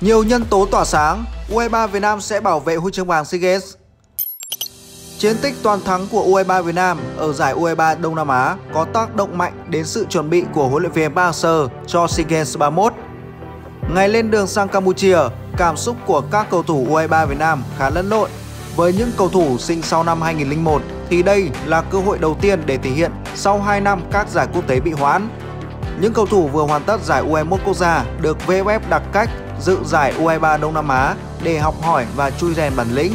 Nhiều nhân tố tỏa sáng, U23 Việt Nam sẽ bảo vệ huy chương vàng SEA Games. Chiến tích toàn thắng của U23 Việt Nam ở giải U23 Đông Nam Á có tác động mạnh đến sự chuẩn bị của huấn luyện viên Park Hang-seo cho SEA Games 31. Ngày lên đường sang Campuchia, cảm xúc của các cầu thủ U23 Việt Nam khá lẫn lộn. Với những cầu thủ sinh sau năm 2001 thì đây là cơ hội đầu tiên để thể hiện sau 2 năm các giải quốc tế bị hoãn. Những cầu thủ vừa hoàn tất giải U21 quốc gia được VFF đặt cách dự giải U23 Đông Nam Á để học hỏi và chui rèn bản lĩnh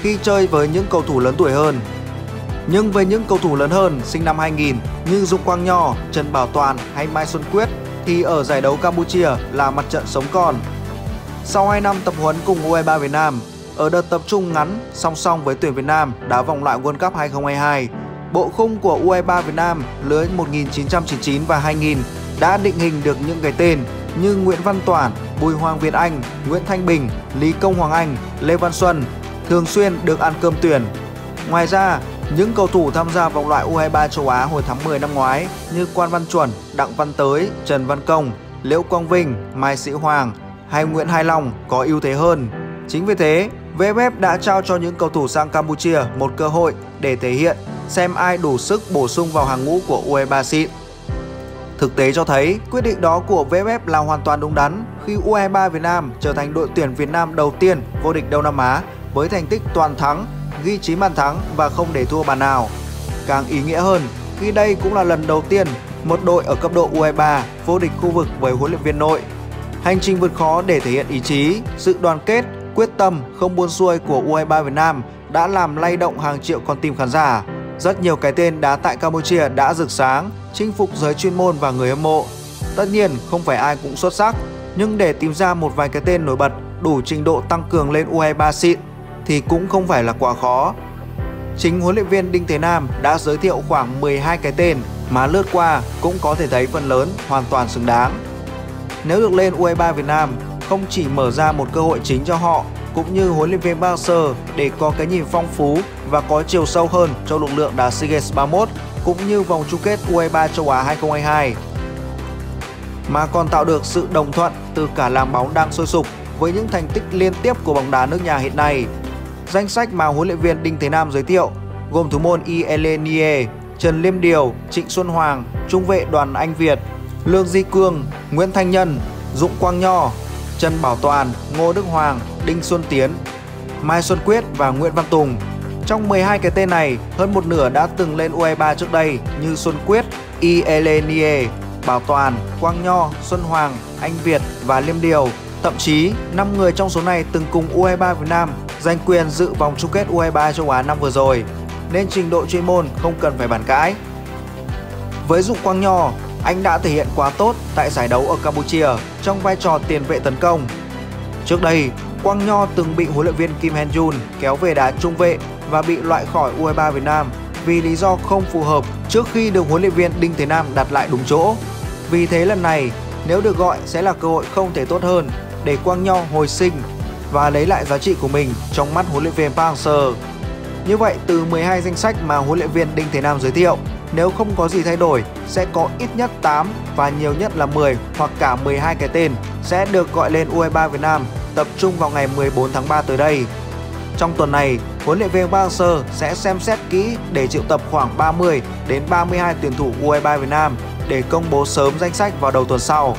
khi chơi với những cầu thủ lớn tuổi hơn. Nhưng với những cầu thủ lớn hơn sinh năm 2000 như Dũng Quang Nho, Trần Bảo Toàn hay Mai Xuân Quyết thì ở giải đấu Campuchia là mặt trận sống còn. Sau 2 năm tập huấn cùng U23 Việt Nam, ở đợt tập trung ngắn song song với tuyển Việt Nam đá vòng loại World Cup 2022, bộ khung của U23 Việt Nam lưới 1999 và 2000 đã định hình được những cái tên như Nguyễn Văn Toản, Bùi Hoàng Việt Anh, Nguyễn Thanh Bình, Lý Công Hoàng Anh, Lê Văn Xuân thường xuyên được ăn cơm tuyển. Ngoài ra, những cầu thủ tham gia vòng loại U23 châu Á hồi tháng 10 năm ngoái như Quan Văn Chuẩn, Đặng Văn Tới, Trần Văn Công, Liễu Quang Vinh, Mai Sĩ Hoàng hay Nguyễn Hai Long có ưu thế hơn. Chính vì thế, VFF đã trao cho những cầu thủ sang Campuchia một cơ hội để thể hiện xem ai đủ sức bổ sung vào hàng ngũ của U23 xịn. Thực tế cho thấy quyết định đó của VFF là hoàn toàn đúng đắn khi U23 Việt Nam trở thành đội tuyển Việt Nam đầu tiên vô địch Đông Nam Á với thành tích toàn thắng, ghi 9 bàn thắng và không để thua bàn nào. Càng ý nghĩa hơn khi đây cũng là lần đầu tiên một đội ở cấp độ U23 vô địch khu vực với huấn luyện viên nội. Hành trình vượt khó để thể hiện ý chí, sự đoàn kết, quyết tâm không buôn xuôi của U23 Việt Nam đã làm lay động hàng triệu con tim khán giả. Rất nhiều cái tên đá tại Campuchia đã rực sáng, chinh phục giới chuyên môn và người hâm mộ. Tất nhiên không phải ai cũng xuất sắc, nhưng để tìm ra một vài cái tên nổi bật đủ trình độ tăng cường lên U23 xịn thì cũng không phải là quá khó. Chính huấn luyện viên Đinh Thế Nam đã giới thiệu khoảng 12 cái tên mà lướt qua cũng có thể thấy phần lớn hoàn toàn xứng đáng. Nếu được lên U23 Việt Nam, không chỉ mở ra một cơ hội chính cho họ cũng như huấn luyện viên Park để có cái nhìn phong phú và có chiều sâu hơn cho lực lượng đá SEA Games 31 cũng như vòng chung kết U23 châu Á 2022 mà còn tạo được sự đồng thuận từ cả làng bóng đang sôi sục với những thành tích liên tiếp của bóng đá nước nhà hiện nay. Danh sách mà huấn luyện viên Đinh Thế Nam giới thiệu gồm thủ môn Ielenie, Trần Liêm Điều, Trịnh Xuân Hoàng, trung vệ Đoàn Anh Việt, Lương Di Cương, Nguyễn Thanh Nhân, Dũng Quang Nho, Trần Bảo Toàn, Ngô Đức Hoàng, Đinh Xuân Tiến, Mai Xuân Quyết và Nguyễn Văn Tùng. Trong 12 cái tên này, hơn một nửa đã từng lên U23 trước đây như Xuân Quyết, Ielenie, Bảo Toàn, Quang Nho, Xuân Hoàng, Anh Việt và Liêm Điều. Thậm chí, 5 người trong số này từng cùng U23 Việt Nam giành quyền dự vòng chung kết U23 châu Á năm vừa rồi, nên trình độ chuyên môn không cần phải bàn cãi. Với Dụng Quang Nho, anh đã thể hiện quá tốt tại giải đấu ở Campuchia trong vai trò tiền vệ tấn công. Trước đây, Quang Nho từng bị huấn luyện viên Kim Hen Jun kéo về đá trung vệ và bị loại khỏi U23 Việt Nam vì lý do không phù hợp trước khi được huấn luyện viên Đinh Thế Nam đặt lại đúng chỗ. Vì thế lần này, nếu được gọi sẽ là cơ hội không thể tốt hơn để Quang Nho hồi sinh và lấy lại giá trị của mình trong mắt huấn luyện viên Park Hang-seo. Như vậy, từ 12 danh sách mà huấn luyện viên Đinh Thế Nam giới thiệu, nếu không có gì thay đổi, sẽ có ít nhất 8 và nhiều nhất là 10 hoặc cả 12 cái tên sẽ được gọi lên U23 Việt Nam tập trung vào ngày 14 tháng 3 tới đây. Trong tuần này, huấn luyện viên Park Hang-seo sẽ xem xét kỹ để triệu tập khoảng 30 đến 32 tuyển thủ U23 Việt Nam để công bố sớm danh sách vào đầu tuần sau.